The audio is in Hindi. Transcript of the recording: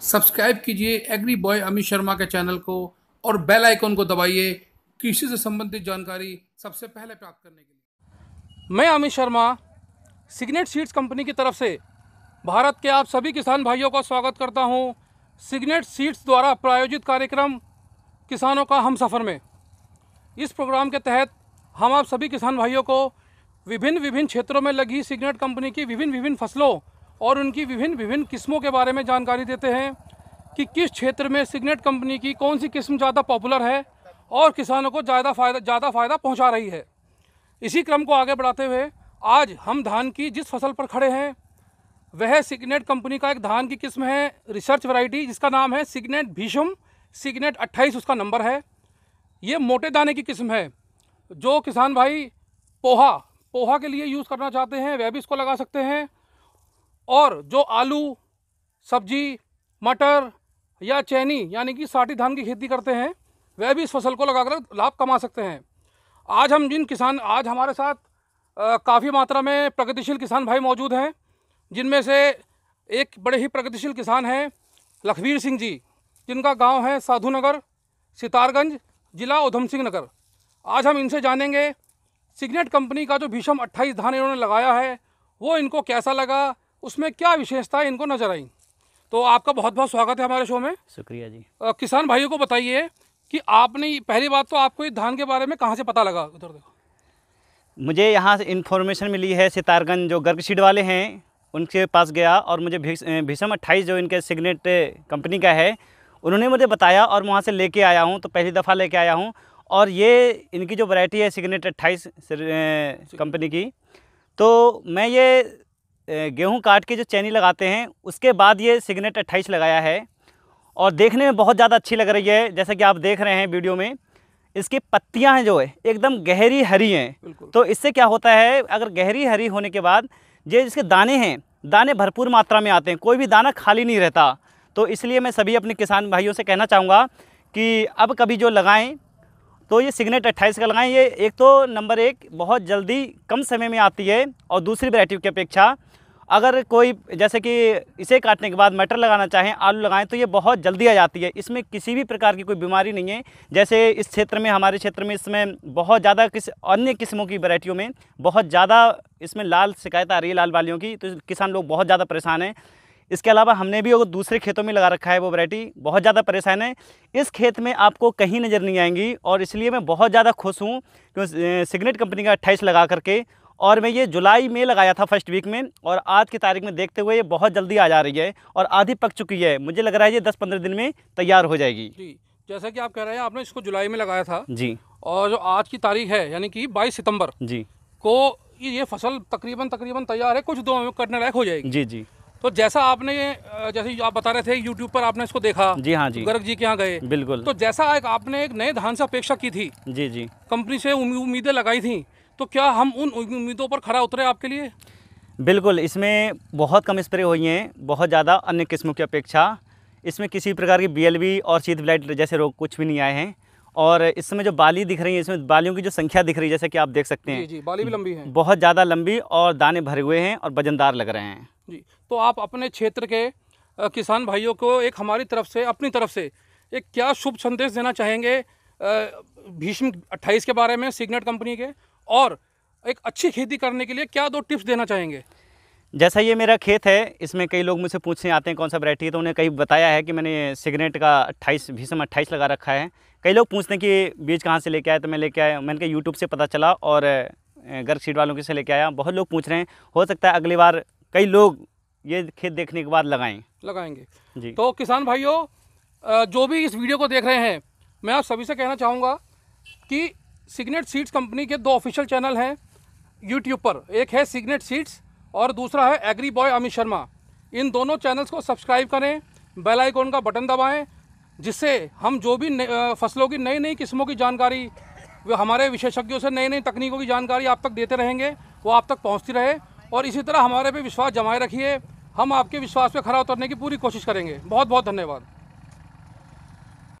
सब्सक्राइब कीजिए एग्री बॉय अमित शर्मा के चैनल को और बेल आइकन को दबाइए कृषि से संबंधित जानकारी सबसे पहले प्राप्त करने के लिए। मैं Amit Sharma, Signet seeds company की तरफ़ से भारत के आप सभी किसान भाइयों का स्वागत करता हूँ। सिग्नेट सीड्स द्वारा प्रायोजित कार्यक्रम किसानों का हम सफ़र में। इस प्रोग्राम के तहत हम आप सभी किसान भाइयों को विभिन्न विभिन्न क्षेत्रों में लगी सिग्नेट कंपनी की विभिन्न विभिन्न फ़सलों और उनकी विभिन्न विभिन्न किस्मों के बारे में जानकारी देते हैं कि किस क्षेत्र में सिग्नेट कंपनी की कौन सी किस्म ज़्यादा पॉपुलर है और किसानों को ज़्यादा फ़ायदा ज़्यादा फ़ायदा पहुँचा रही है। इसी क्रम को आगे बढ़ाते हुए आज हम धान की जिस फ़सल पर खड़े हैं, वह सिग्नेट कंपनी का एक धान की किस्म है, रिसर्च वैरायटी, जिसका नाम है सिग्नेट भीषम, सिग्नेट 28 उसका नंबर है। ये मोटे दाने की किस्म है, जो किसान भाई पोहा पोहा के लिए यूज़ करना चाहते हैं, वह भी इसको लगा सकते हैं। और जो आलू, सब्ज़ी, मटर या चैनी, यानी कि साठी धान की खेती करते हैं, वह भी इस फ़सल को लगाकर लाभ कमा सकते हैं। आज हम जिन किसान, आज हमारे साथ काफ़ी मात्रा में प्रगतिशील किसान भाई मौजूद हैं, जिनमें से एक बड़े ही प्रगतिशील किसान हैं लखवीर सिंह जी, जिनका गाँव है साधु नगर सितारगंज, जिला उधम सिंह नगर। आज हम इनसे जानेंगे, सिग्नेट कंपनी का जो भीषम 28 धान इन्होंने लगाया है, वो इनको कैसा लगा उसमें क्या विशेषताएँ इनको नज़र आई? तो आपका बहुत बहुत स्वागत है हमारे शो में। शुक्रिया जी। आ, किसान भाइयों को बताइए कि आपने पहली बात तो आपको इस धान के बारे में कहाँ से पता लगा? उधर देखो। मुझे यहाँ से इन्फॉर्मेशन मिली है सितारगंज जो गर्ग सीड वाले हैं उनके पास गया और मुझे भीषम अट्ठाईस जो इनके सिग्नेट कंपनी का है उन्होंने मुझे बताया और वहाँ से लेके आया हूँ तो पहली दफ़ा लेके आया हूँ। और ये इनकी जो वैरायटी है सिग्नेट अट्ठाईस कंपनी की तो मैं ये गेहूँ काट के जो चैनी लगाते हैं उसके बाद ये सिग्नेट अट्ठाईस लगाया है। और देखने में बहुत ज़्यादा अच्छी लग रही है जैसा कि आप देख रहे हैं वीडियो में। इसकी पत्तियाँ हैं जो है एकदम गहरी हरी हैं। तो इससे क्या होता है अगर गहरी हरी होने के बाद ये इसके दाने हैं दाने भरपूर मात्रा में आते हैं कोई भी दाना खाली नहीं रहता। तो इसलिए मैं सभी अपने किसान भाइयों से कहना चाहूँगा कि अब कभी जो लगाएँ तो ये सिग्नेट अट्ठाईस का लगाएँ। ये एक तो नंबर एक बहुत जल्दी कम समय में आती है और दूसरी वैरायटी की अपेक्षा अगर कोई, जैसे कि इसे काटने के बाद मटर लगाना चाहें, आलू लगाएँ तो ये बहुत जल्दी आ जाती है। इसमें किसी भी प्रकार की कोई बीमारी नहीं है। जैसे इस क्षेत्र में, हमारे क्षेत्र में इसमें बहुत ज़्यादा किस, अन्य किस्मों की वैरायटियों में बहुत ज़्यादा इसमें लाल शिकायत आ रही है, लाल वालियों की तो किसान लोग बहुत ज़्यादा परेशान हैं। इसके अलावा हमने भी दूसरे खेतों में लगा रखा है वो वैरायटी, बहुत ज़्यादा परेशान है। इस खेत में आपको कहीं नज़र नहीं आएँगी, और इसलिए मैं बहुत ज़्यादा खुश हूँ, क्योंकि सिग्नेट कंपनी का अट्ठाईस लगा करके और मैं ये जुलाई में लगाया था फ़र्स्ट वीक में और आज की तारीख में देखते हुए ये बहुत जल्दी आ जा रही है और आधी पक चुकी है। मुझे लग रहा है ये दस पंद्रह दिन में तैयार हो जाएगी। जी जैसा कि आप कह रहे हैं आपने इसको जुलाई में लगाया था। जी। और जो आज की तारीख है यानी कि बाईस सितंबर जी। को ये फ़सल तकरीबन तकरीबन तैयार है कुछ दो करने लायक हो जाएगी। जी जी। तो जैसा आपने जैसे आप बता रहे थे यूट्यूब पर आपने इसको देखा जी हाँ जी। गर्ग जी के यहाँ गए। बिल्कुल। तो जैसा एक आपने एक नए धान से अपेक्षा की थी जी जी। कंपनी से उम्मीदें लगाई थी तो क्या हम उन उम्मीदों पर खड़ा उतरे आपके लिए? बिल्कुल इसमें बहुत कम स्प्रे हुई हैं बहुत ज़्यादा अन्य किस्मों की अपेक्षा। इसमें किसी प्रकार की बी और शीत ब्लाइट जैसे रोग कुछ भी नहीं आए हैं। और इसमें जो बाली दिख रही है इसमें बालियों की जो संख्या दिख रही है जैसे कि आप देख सकते हैं। जी जी बाली भी लंबी है। बहुत ज़्यादा लंबी और दाने भरे हुए हैं और वजनदार लग रहे हैं। जी तो आप अपने क्षेत्र के किसान भाइयों को एक हमारी तरफ़ से अपनी तरफ़ से एक क्या शुभ संदेश देना चाहेंगे भीष्म अट्ठाईस के बारे में सिग्नेट कंपनी के? और एक अच्छी खेती करने के लिए क्या दो टिप्स देना चाहेंगे? जैसा ये मेरा खेत है इसमें कई लोग मुझसे पूछने आते हैं कौन सा वैरायटी है तो उन्हें कहीं बताया है कि मैंने सिगरेट का अट्ठाईस भीषम अट्ठाईस लगा रखा है। कई लोग पूछते हैं कि बीज कहाँ से लेके आए तो मैं लेके आया मैंने कहा यूट्यूब से पता चला और गर्ग सीड वालों के से लेके आया। बहुत लोग पूछ रहे हैं हो सकता है अगली बार कई लोग ये खेत देखने के बाद लगाएँ। लगाएँगे। जी। तो किसान भाइयों जो भी इस वीडियो को देख रहे हैं मैं आप सभी से कहना चाहूँगा कि सिग्नेट सीड्स कंपनी के दो ऑफिशियल चैनल हैं यूट्यूब पर। एक है सिग्नेट सीड्स और दूसरा है एग्री बॉय अमित शर्मा इन दोनों चैनल्स को सब्सक्राइब करें बेल आइकॉन का बटन दबाएँ, जिससे हम जो भी फ़सलों की नई नई किस्मों की जानकारी हमारे विशेषज्ञों से नई नई तकनीकों की जानकारी आप तक देते रहेंगे, वो आप तक पहुँचती रहे और इसी तरह हमारे पे विश्वास जमाए रखिए। हम आपके विश्वास पे खरा उतरने की पूरी कोशिश करेंगे। बहुत बहुत धन्यवाद।